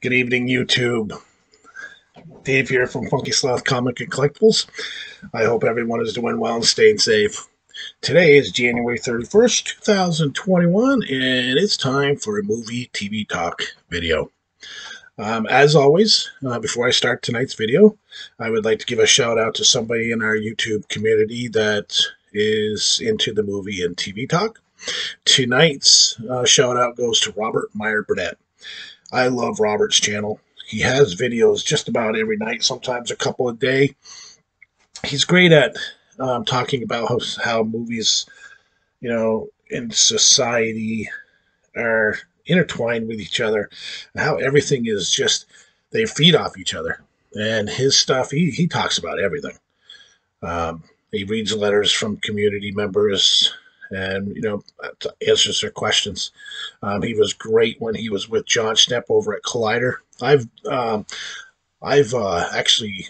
Good evening, YouTube. Dave here from Funky Sloth Comic and Collectibles. I hope everyone is doing well and staying safe. Today is January 31st, 2021, and it's time for a movie TV talk video. Um, as always, uh, before I start tonight's video, I would like to give a shout out to somebody in our YouTube community that is into the movie and TV talk. Tonight's uh, shout out goes to Robert Meyer Burnett. I love Robert's channel. He has videos just about every night, sometimes a couple a day. He's great at um, talking about how, how movies, you know, in society are intertwined with each other, and how everything is just they feed off each other. And his stuff, he he talks about everything. Um, he reads letters from community members and you know answers their questions. Um, he was great when he was with Jon Schnepp over at Collider. I've um, I've uh, actually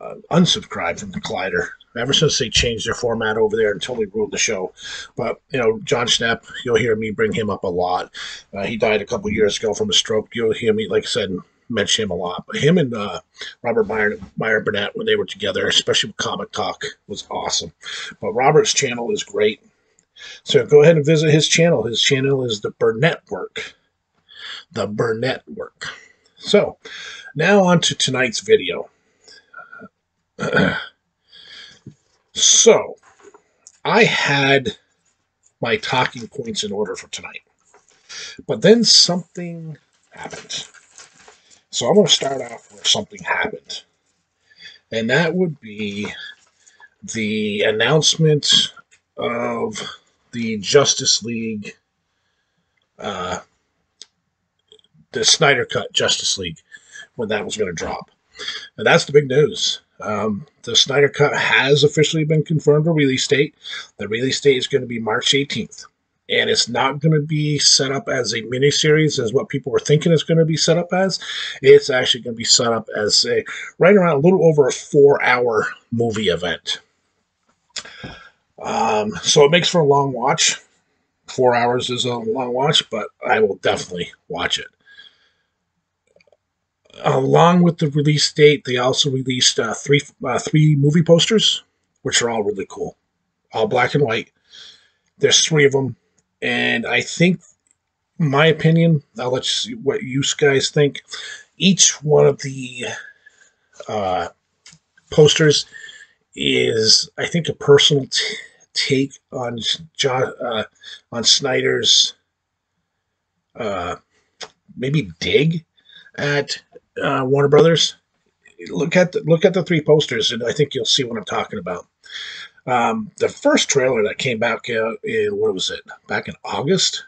uh, unsubscribed from the Collider ever since they changed their format over there and totally ruined the show. But you know, Jon Schnepp, you'll hear me bring him up a lot. Uh, he died a couple years ago from a stroke. You'll hear me, like I said, mention him a lot. But him and uh, Robert Meyer, Meyer Burnett, when they were together, especially with Comic Talk, was awesome. But Robert's channel is great. So go ahead and visit his channel. His channel is the Burnett Work. The Burnett Work. So now on to tonight's video. so I had my talking points in order for tonight. But then something happened. So I'm going to start off where something happened. And that would be the announcement of the Justice League, uh, the Snyder Cut Justice League, when that was going to drop. And that's the big news. Um, the Snyder Cut has officially been confirmed a release date. The release date is going to be March 18th. And it's not going to be set up as a miniseries as what people were thinking it's going to be set up as. It's actually going to be set up as a right around a little over a four hour movie event. Um, so it makes for a long watch. Four hours is a long watch, but I will definitely watch it. Along with the release date, they also released uh, three uh, three movie posters, which are all really cool, all black and white. There's three of them, and I think, my opinion, I'll let you see what you guys think. Each one of the uh, posters is, I think, a personal t- take on John uh, on Snyder's uh, maybe dig at uh, Warner Brothers. Look at the, look at the three posters, and I think you'll see what I'm talking about. Um, the first trailer that came back in what was it back in August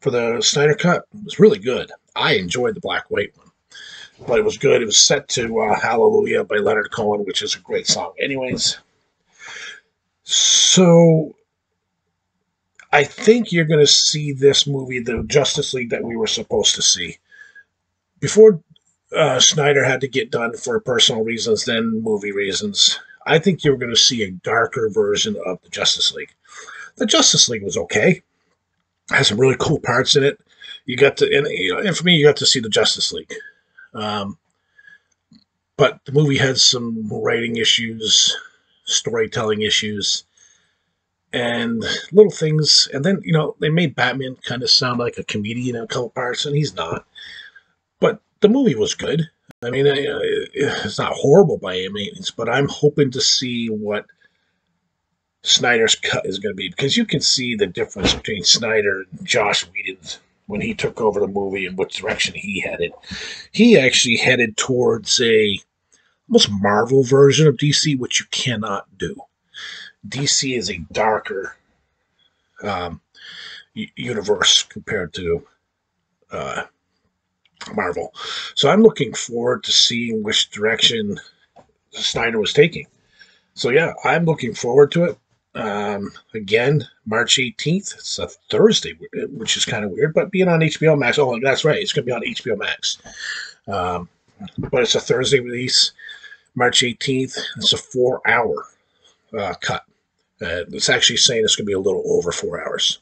for the Snyder Cut was really good. I enjoyed the black white one, but it was good. It was set to uh, Hallelujah by Leonard Cohen, which is a great song. Anyways, so I think you're going to see this movie, the Justice League that we were supposed to see. Before uh, Snyder had to get done for personal reasons, then movie reasons, I think you're going to see a darker version of the Justice League. The Justice League was okay, has some really cool parts in it. You got to, and, you know, and for me, you got to see the Justice League. Um, but the movie had some writing issues storytelling issues and little things. And then, you know, they made Batman kind of sound like a comedian in a couple parts, and he's not. But the movie was good. I mean, uh, it's not horrible by any means, but I'm hoping to see what Snyder's cut is going to be because you can see the difference between Snyder and Josh Whedon when he took over the movie and which direction he headed. He actually headed towards a almost Marvel version of DC, which you cannot do. DC is a darker um, universe compared to uh, Marvel. So I'm looking forward to seeing which direction Snyder was taking. So yeah, I'm looking forward to it. Um, again, March 18th. It's a Thursday, which is kind of weird, but being on HBO Max. Oh, that's right. It's going to be on HBO Max. Um, but it's a Thursday release. March 18th. It's a four hour uh, cut. Uh, it's actually saying it's going to be a little over four hours.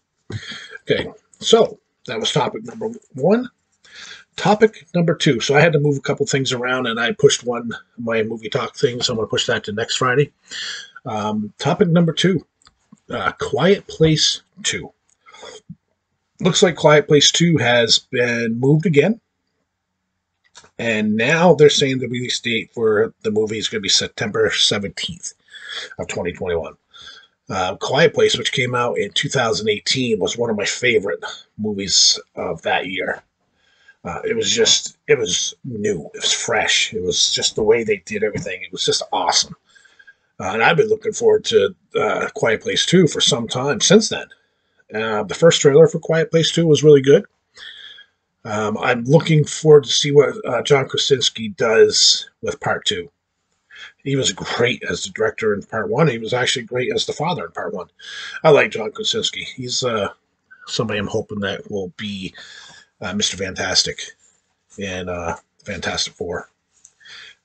Okay, so that was topic number one. Topic number two. So I had to move a couple things around, and I pushed one my movie talk thing. So I'm going to push that to next Friday. Um, topic number two: uh, Quiet Place Two. Looks like Quiet Place Two has been moved again, and now they're saying the release date for the movie is going to be September 17th of 2021. Uh, Quiet Place, which came out in 2018, was one of my favorite movies of that year. Uh, it was just, it was new, it was fresh, it was just the way they did everything. It was just awesome. Uh, and I've been looking forward to uh, Quiet Place 2 for some time since then. Uh, the first trailer for Quiet Place 2 was really good. Um, I'm looking forward to see what uh, John Krasinski does with part two. He was great as the director in part one. He was actually great as the father in part one. I like John Krasinski. He's uh, somebody I'm hoping that will be uh, Mr. Fantastic and uh, Fantastic Four.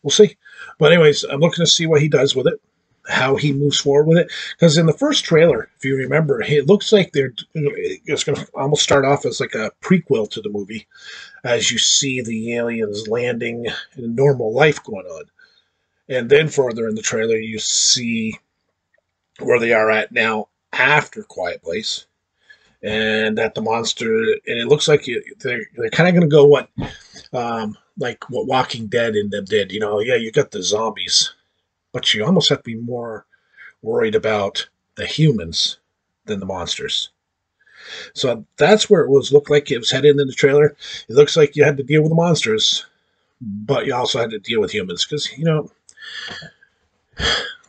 We'll see. But anyways, I'm looking to see what he does with it, how he moves forward with it. Because in the first trailer, if you remember, it looks like they're it's going to almost start off as like a prequel to the movie, as you see the aliens landing in normal life going on, and then further in the trailer you see where they are at now after Quiet Place and that the monster and it looks like they're, they're kind of going to go what um, like what walking dead in them did you know yeah you got the zombies but you almost have to be more worried about the humans than the monsters so that's where it was looked like it was headed in the trailer it looks like you had to deal with the monsters but you also had to deal with humans because you know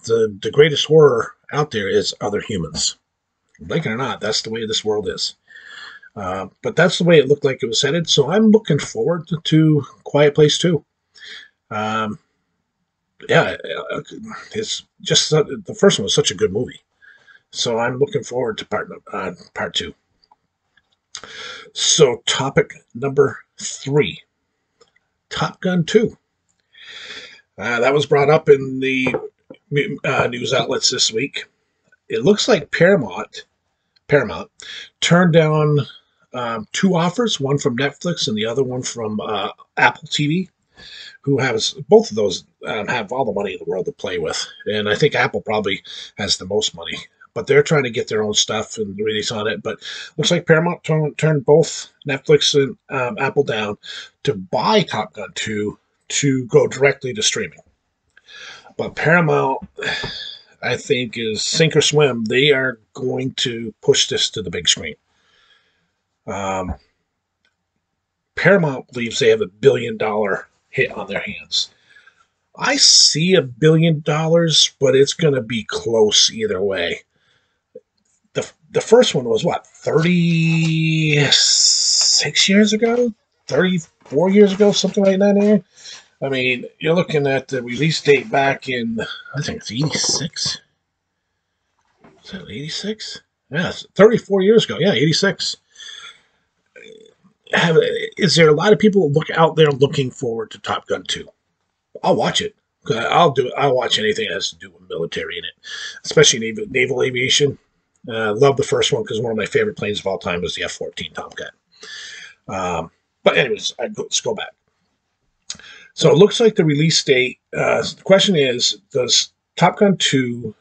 the the greatest horror out there is other humans like it or not, that's the way this world is. Uh, but that's the way it looked like it was headed. So I'm looking forward to, to Quiet Place 2. Um, yeah, it's just uh, the first one was such a good movie. So I'm looking forward to part uh, part two. So topic number three, Top Gun 2. Uh, that was brought up in the uh, news outlets this week it looks like Paramount Paramount turned down um, two offers, one from Netflix and the other one from uh, Apple TV, who has both of those um, have all the money in the world to play with, and I think Apple probably has the most money. But they're trying to get their own stuff and release on it. But looks like Paramount turned, both Netflix and um, Apple down to buy Top Gun 2 to go directly to streaming. But Paramount I think is sink or swim. They are going to push this to the big screen. Um, Paramount believes they have a billion dollar hit on their hands. I see a billion dollars, but it's going to be close either way. The, the first one was what, 36 years ago? 34 years ago, something like that. Here. I mean, you're looking at the release date back in, I think it's 86. Is that 86? Yeah, 34 years ago. Yeah, 86. Have, is there a lot of people look out there looking forward to Top Gun 2? I'll watch it. I'll do. I'll watch anything that has to do with military in it, especially naval, naval aviation. Uh, love the first one because one of my favorite planes of all time was the F 14 Tomcat. Um, but, anyways, let's go back. So it looks like the release date. Uh, the question is, does Top Gun 2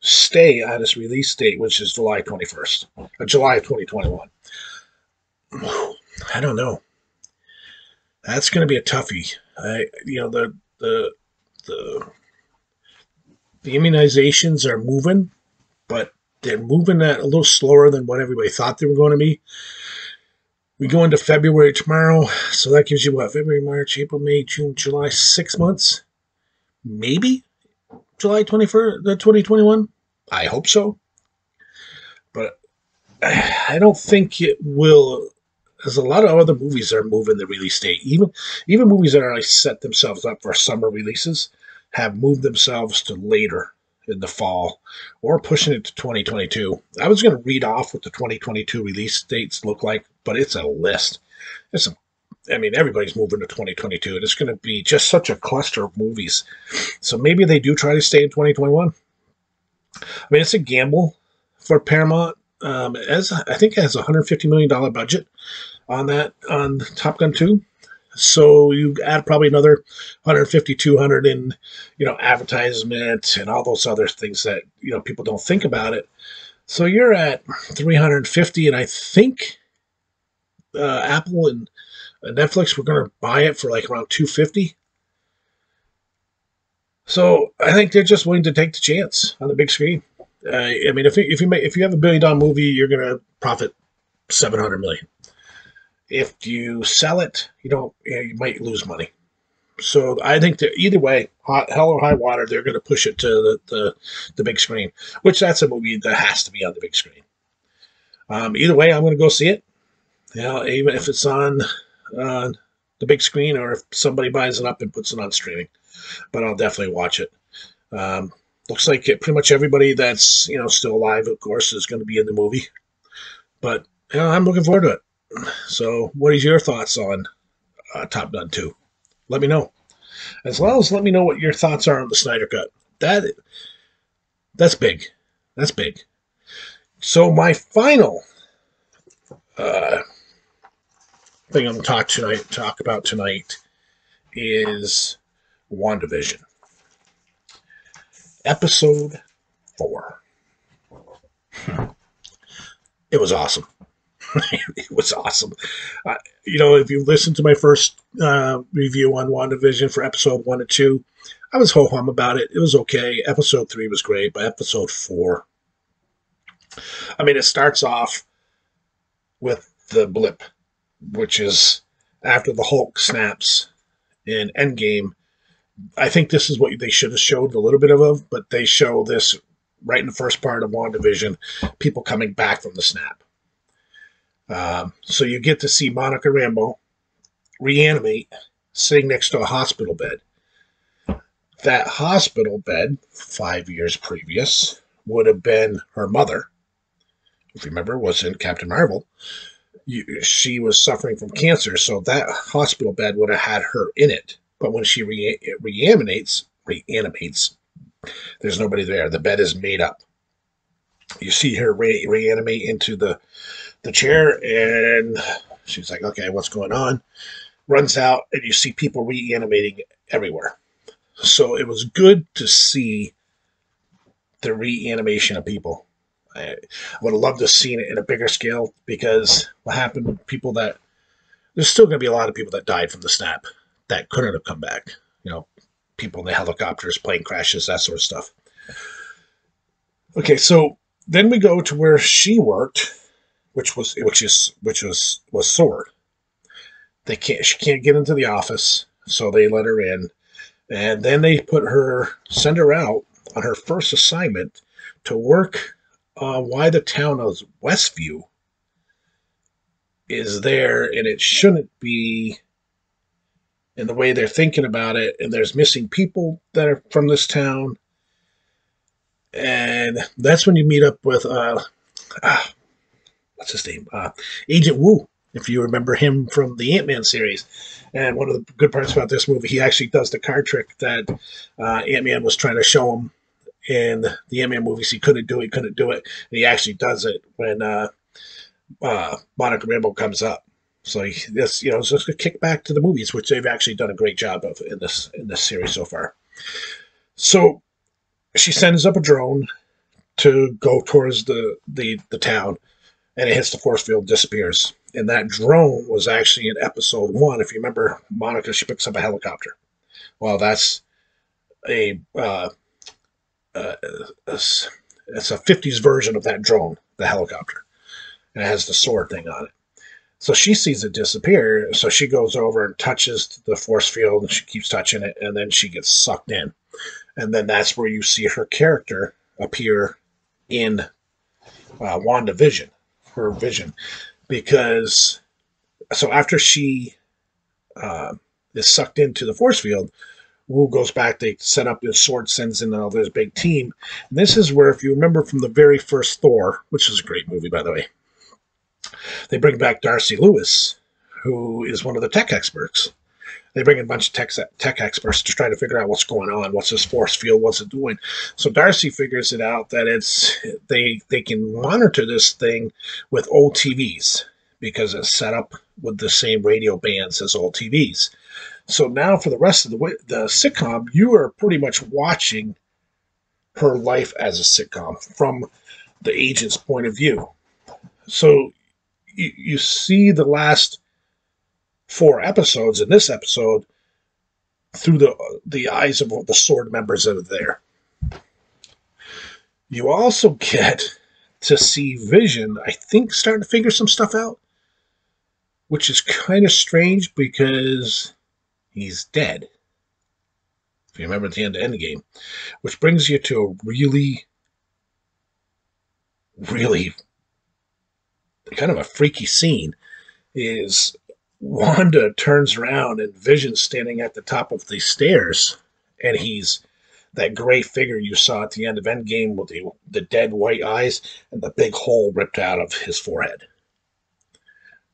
stay at its release date, which is July 21st, uh, July of 2021? I don't know. That's going to be a toughie. I, you know, the the the the immunizations are moving, but they're moving at a little slower than what everybody thought they were going to be. We go into February tomorrow, so that gives you what? February, March, April, May, June, July, six months? Maybe July 21st, 2021? I hope so. But I don't think it will. There's a lot of other movies are moving the release date. Even even movies that are like set themselves up for summer releases have moved themselves to later in the fall or pushing it to 2022. I was going to read off what the 2022 release dates look like, but it's a list. It's I mean, everybody's moving to 2022, and it's going to be just such a cluster of movies. So maybe they do try to stay in 2021. I mean, it's a gamble for Paramount. Um, as I think it has a 150 million dollar budget. On that on Top Gun 2. So you add probably another 150, 200 in, you know, advertisement and all those other things that, you know, people don't think about it. So you're at 350, and I think uh, Apple and uh, Netflix were going to buy it for like around 250. So I think they're just willing to take the chance on the big screen. Uh, I mean, if you, if you make, if you have a billion dollar movie, you're going to profit 700 million. If you sell it, you don't, you, might lose money. So I think that either way, hot, hell or high water, they're going to push it to the, the, the big screen, which that's a movie that has to be on the big screen. Um, either way, I'm going to go see it. You know, even if it's on uh, the big screen or if somebody buys it up and puts it on streaming, but I'll definitely watch it. Um, looks like it, pretty much everybody that's you know still alive, of course, is going to be in the movie. But you know, I'm looking forward to it. So, what is your thoughts on uh, Top Gun 2? Let me know. As well as let me know what your thoughts are on the Snyder Cut. That that's big. That's big. So my final uh, thing I'm going to talk tonight, talk about tonight, is WandaVision, episode four. It was awesome. it was awesome. Uh, you know, if you listen to my first uh, review on WandaVision for episode one and two, I was ho hum about it. It was okay. Episode three was great, but episode four, I mean, it starts off with the blip, which is after the Hulk snaps in Endgame. I think this is what they should have showed a little bit of, but they show this right in the first part of WandaVision, people coming back from the snap. Um, so you get to see Monica Rambeau reanimate sitting next to a hospital bed. That hospital bed, five years previous, would have been her mother. If you remember, was in Captain Marvel. You, she was suffering from cancer, so that hospital bed would have had her in it. But when she re- reanimates, reanimates, there's nobody there. The bed is made up. You see her re- reanimate into the the chair, and she's like, "Okay, what's going on?" Runs out, and you see people reanimating everywhere. So it was good to see the reanimation of people. I would have loved to have seen it in a bigger scale because what happened with people that there's still going to be a lot of people that died from the snap that couldn't have come back. You know, people in the helicopters, plane crashes, that sort of stuff. Okay, so then we go to where she worked, which was which is which was was Sword. They can't she can't get into the office, so they let her in, and then they put her send her out on her first assignment to work uh, why the town of Westview is there, and it shouldn't be and the way they're thinking about it. And there's missing people that are from this town, and that's when you meet up with uh, ah, what's his name, uh, Agent Wu, If you remember him from the Ant Man series, and one of the good parts about this movie, he actually does the card trick that uh, Ant Man was trying to show him in the Ant Man movies. He couldn't do it, couldn't do it, and he actually does it when uh, uh, Monica Rambeau comes up. So this, you know, it's just a kick back to the movies, which they've actually done a great job of in this in this series so far. So she sends up a drone to go towards the, the, the town and it hits the force field disappears. And that drone was actually in episode one if you remember monica she picks up a helicopter. Well that's a uh, uh, it's, a 50s version of that drone the helicopter. And it has the sword thing on it. So she sees it disappear so she goes over and touches the force field and she keeps touching it and then she gets sucked in. And then that's where you see her character appear in uh, WandaVision, her vision, because so after she uh, is sucked into the force field, Wu goes back. They set up his sword, sends in this big team. And this is where, if you remember from the very first Thor, which is a great movie by the way, they bring back Darcy Lewis, who is one of the tech experts they bring in a bunch of tech, tech experts to try to figure out what's going on, what's this force field, what's it doing. So Darcy figures it out that it's they they can monitor this thing with old TVs because it's set up with the same radio bands as old TVs. So now for the rest of the the sitcom, you are pretty much watching her life as a sitcom from the agent's point of view. So you, you see the last four episodes in this episode through the the eyes of the sword members that are there. You also get to see Vision, I think, starting to figure some stuff out, which is kind of strange because he's dead. If you remember at the end of Endgame, which brings you to a really, really kind of a freaky scene. Is Wanda turns around and Vision's standing at the top of the stairs, and he's that gray figure you saw at the end of Endgame with the, the dead white eyes and the big hole ripped out of his forehead.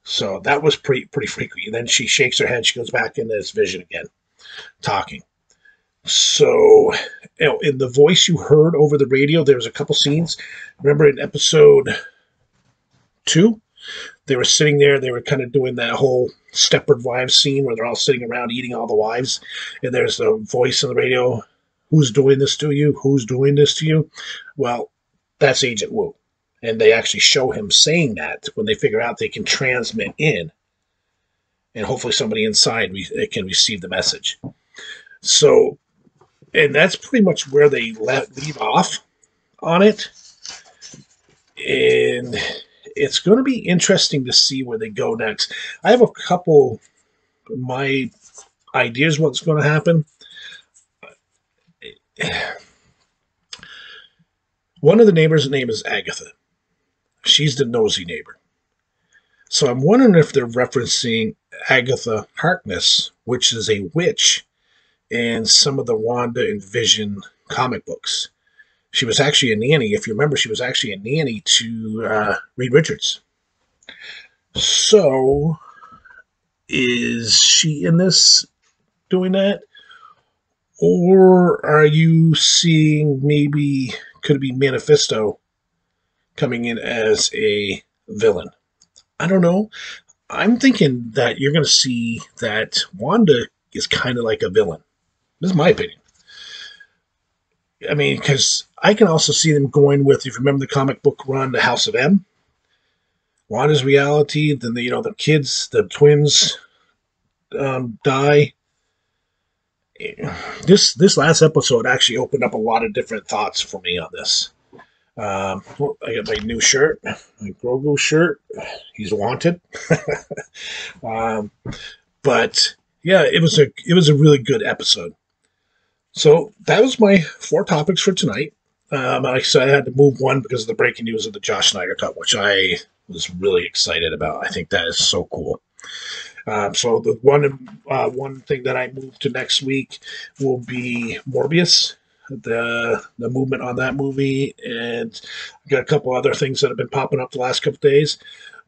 So that was pretty pretty freaky. Then she shakes her head. She goes back into this vision again, talking. So, you know, in the voice you heard over the radio, there was a couple scenes. Remember in episode two, they were sitting there. They were kind of doing that whole Stepford Wives scene where they're all sitting around eating all the wives, and there's the voice on the radio Who's doing this to you? Who's doing this to you? Well, that's Agent Wu, And they actually show him saying that when they figure out they can transmit in. And hopefully somebody inside eh, can receive the message. So, and that's pretty much where they let, leave off on it. And it's going to be interesting to see where they go next. I have a couple my ideas what's going to happen. One of the neighbors' name is Agatha. She's the nosy neighbor. So I'm wondering if they're referencing Agatha Harkness, which is a witch in some of the Wanda and Vision comic books. She was actually a nanny. If you remember, she was actually a nanny to uh, Reed Richards. So, is she in this doing that? Or are you seeing maybe could it be Mephisto coming in as a villain? I don't know. I'm thinking that you're going to see that Wanda is kind of like a villain. This is my opinion. I mean, because I can also see them going with, if you remember the comic book run, The House of M. Wanda's reality, then the, you know the kids, the twins um, die this this last episode actually opened up a lot of different thoughts for me on this. Um, I got my new shirt, my Grogu shirt. He's wanted. um, but yeah, it was a it was a really good episode. So that was my four topics for tonight. Um, like I said, I had to move one because of the breaking news of the Josh Snyder cut, which I was really excited about. I think that is so cool. Um, so the one uh, one thing that I move to next week will be Morbius, the the movement on that movie, and I've got a couple other things that have been popping up the last couple days.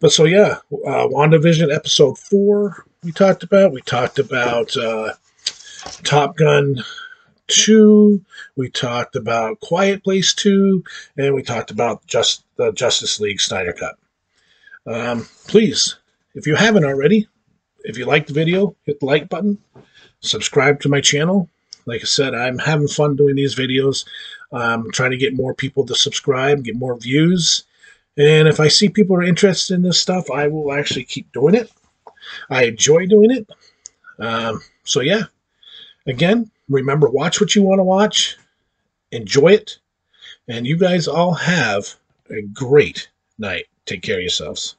But so yeah, uh, WandaVision episode four we talked about. We talked about uh, Top Gun two. We talked about Quiet Place two, and we talked about just the Justice League Snyder Cut. Um, please, if you haven't already, if you like the video, hit the like button, subscribe to my channel. Like I said, I'm having fun doing these videos. I'm trying to get more people to subscribe, get more views. And if I see people are interested in this stuff, I will actually keep doing it. I enjoy doing it. Um, so, yeah. Again, remember, watch what you want to watch. Enjoy it. And you guys all have a great night. Take care of yourselves.